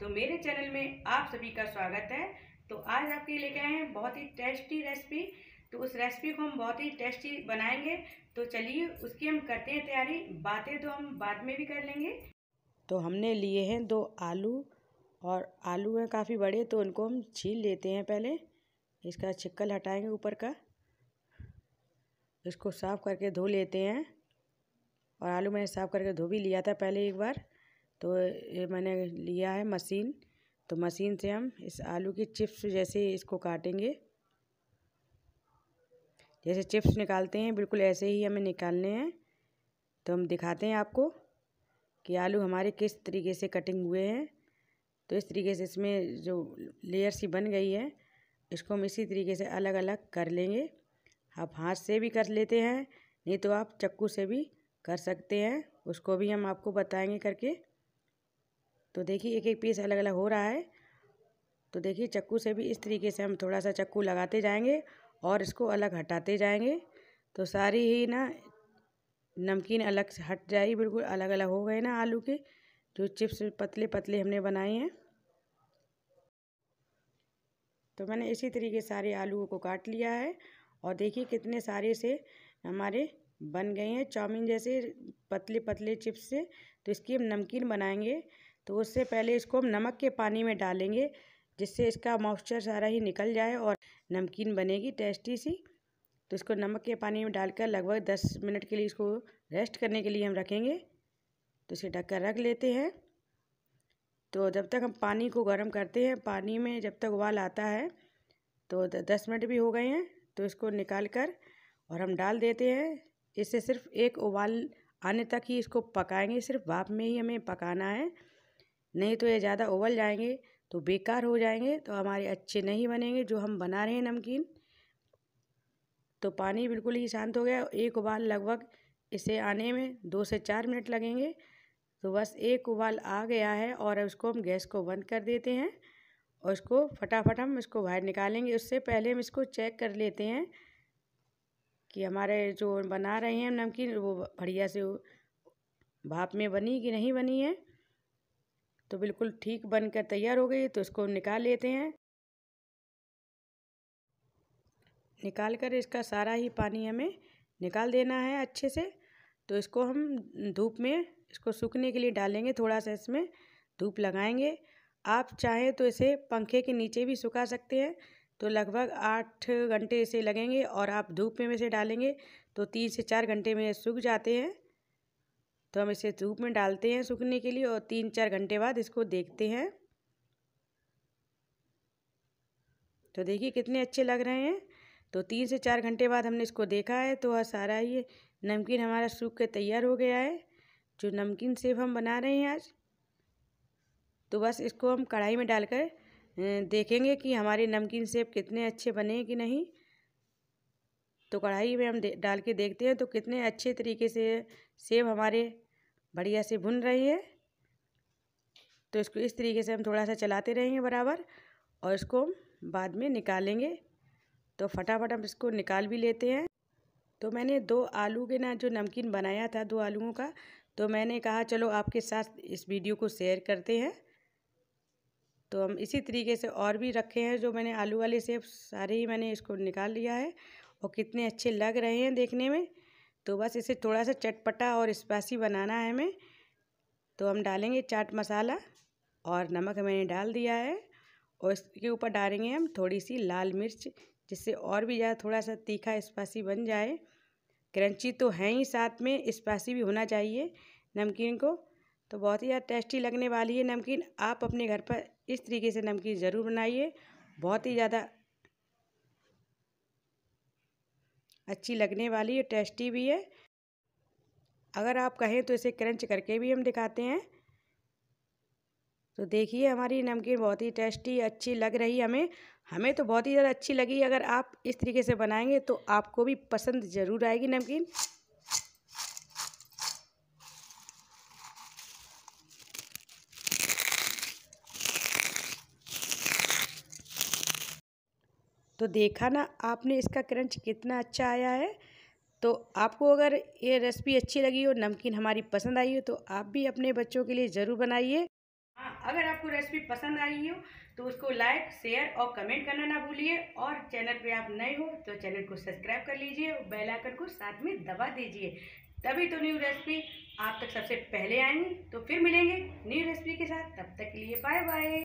तो मेरे चैनल में आप सभी का स्वागत है। तो आज आपके लिए लेके आए हैं बहुत ही टेस्टी रेसिपी। तो उस रेसिपी को हम बहुत ही टेस्टी बनाएँगे। तो चलिए, उसकी हम करते हैं तैयारी। बातें तो हम बाद में भी कर लेंगे। तो हमने लिए हैं दो आलू और आलू हैं काफ़ी बड़े तो उनको हम छील लेते हैं पहले। इसका छिक्कल हटाएँगे ऊपर का। इसको साफ़ करके धो लेते हैं। और आलू मैंने साफ़ करके धो भी लिया था पहले एक बार। तो ये मैंने लिया है मशीन। तो मशीन से हम इस आलू की चिप्स जैसे इसको काटेंगे। जैसे चिप्स निकालते हैं, बिल्कुल ऐसे ही हमें निकालने हैं। तो हम दिखाते हैं आपको कि आलू हमारे किस तरीके से कटिंग हुए हैं। तो इस तरीके से इसमें जो लेयर सी बन गई है, इसको हम इसी तरीके से अलग अलग कर लेंगे। आप हाथ से भी कर लेते हैं, नहीं तो आप चक्कू से भी कर सकते हैं। उसको भी हम आपको बताएँगे करके। तो देखिए एक एक पीस अलग अलग हो रहा है। तो देखिए, चक्कू से भी इस तरीके से हम थोड़ा सा चक्कू लगाते जाएँगे और इसको अलग हटाते जाएँगे। तो सारी ही ना, नमकीन अलग से हट जाएगी, बिल्कुल अलग अलग हो गए ना आलू के, जो चिप्स पतले पतले हमने बनाए हैं। तो मैंने इसी तरीके सारे आलू को काट लिया है और देखिए, कितने सारे से हमारे बन गए हैं। चाउमीन जैसे पतले पतले चिप्स से तो इसकी हम नमकीन बनाएँगे। तो उससे पहले इसको हम नमक के पानी में डालेंगे, जिससे इसका मॉइस्चर सारा ही निकल जाए और नमकीन बनेगी टेस्टी सी। तो इसको नमक के पानी में डालकर लगभग दस मिनट के लिए इसको रेस्ट करने के लिए हम रखेंगे। तो इसे ढककर रख लेते हैं। तो जब तक हम पानी को गर्म करते हैं, पानी में जब तक उबाल आता है तो दस मिनट भी हो गए हैं तो इसको निकाल कर और हम डाल देते हैं। इससे सिर्फ़ एक उबाल आने तक ही इसको पकाएँगे, सिर्फ़ भाप में ही हमें पकाना है। नहीं तो ये ज़्यादा उबल जाएँगे तो बेकार हो जाएँगे तो हमारे अच्छे नहीं बनेंगे, जो हम बना रहे हैं नमकीन। तो पानी बिल्कुल ही शांत हो गया, एक उबाल लगभग इसे आने में दो से चार मिनट लगेंगे। तो बस एक उबाल आ गया है और उसको हम गैस को बंद कर देते हैं और उसको फटाफट हम इसको बाहर निकालेंगे। उससे पहले हम इसको चेक कर लेते हैं कि हमारे जो बना रहे हैं नमकीन, वो बढ़िया से भाप में बनी कि नहीं बनी है। तो बिल्कुल ठीक बनकर तैयार हो गई तो इसको निकाल लेते हैं। निकाल कर इसका सारा ही पानी हमें निकाल देना है अच्छे से। तो इसको हम धूप में, इसको सूखने के लिए डालेंगे, थोड़ा सा इसमें धूप लगाएँगे। आप चाहें तो इसे पंखे के नीचे भी सुखा सकते हैं। तो लगभग आठ घंटे इसे लगेंगे और आप धूप में इसे डालेंगे तो तीन से चार घंटे में सूख जाते हैं। तो हम इसे धूप में डालते हैं सूखने के लिए और तीन चार घंटे बाद इसको देखते हैं। तो देखिए कितने अच्छे लग रहे हैं। तो तीन से चार घंटे बाद हमने इसको देखा है तो सारा ये नमकीन हमारा सूख के तैयार हो गया है। जो नमकीन सेब हम बना रहे हैं आज तो बस इसको हम कढ़ाई में डालकर देखेंगे कि हमारे नमकीन सेब कितने अच्छे बने कि नहीं। तो कढ़ाई में हम डाल के देखते हैं तो कितने अच्छे तरीके से सेब हमारे बढ़िया से भुन रही है। तो इसको इस तरीके से हम थोड़ा सा चलाते रहेंगे बराबर और इसको बाद में निकालेंगे। तो फटाफट हम इसको निकाल भी लेते हैं। तो मैंने दो आलू के ना जो नमकीन बनाया था, दो आलूओं का तो मैंने कहा चलो आपके साथ इस वीडियो को शेयर करते हैं। तो हम इसी तरीके से और भी रखे हैं जो मैंने आलू वाले सेब सारे ही मैंने इसको निकाल लिया है। और कितने अच्छे लग रहे हैं देखने में। तो बस इसे थोड़ा सा चटपटा और स्पाइसी बनाना है हमें। तो हम डालेंगे चाट मसाला और नमक मैंने डाल दिया है और इसके ऊपर डालेंगे हम थोड़ी सी लाल मिर्च, जिससे और भी ज़्यादा थोड़ा सा तीखा स्पाइसी बन जाए। क्रंची तो है ही साथ में स्पाइसी भी होना चाहिए नमकीन को। तो बहुत ही ज़्यादा टेस्टी लगने वाली है नमकीन। आप अपने घर पर इस तरीके से नमकीन ज़रूर बनाइए। बहुत ही ज़्यादा अच्छी लगने वाली है टेस्टी भी है। अगर आप कहें तो इसे क्रंच करके भी हम दिखाते हैं। तो देखिए, हमारी नमकीन बहुत ही टेस्टी, अच्छी लग रही हमें। हमें तो बहुत ही ज़्यादा अच्छी लगी। अगर आप इस तरीके से बनाएँगे तो आपको भी पसंद ज़रूर आएगी नमकीन। तो देखा ना आपने इसका क्रंच कितना अच्छा आया है। तो आपको अगर ये रेसिपी अच्छी लगी हो, नमकीन हमारी पसंद आई हो तो आप भी अपने बच्चों के लिए ज़रूर बनाइए। हाँ अगर आपको रेसिपी पसंद आई हो तो उसको लाइक, शेयर और कमेंट करना ना भूलिए। और चैनल पे आप नए हो तो चैनल को सब्सक्राइब कर लीजिए और बेल आइकन को साथ में दबा दीजिए। तभी तो न्यू रेसिपी आप तक सबसे पहले आएँगी। तो फिर मिलेंगे न्यू रेसिपी के साथ। तब तक के लिए बाय बाय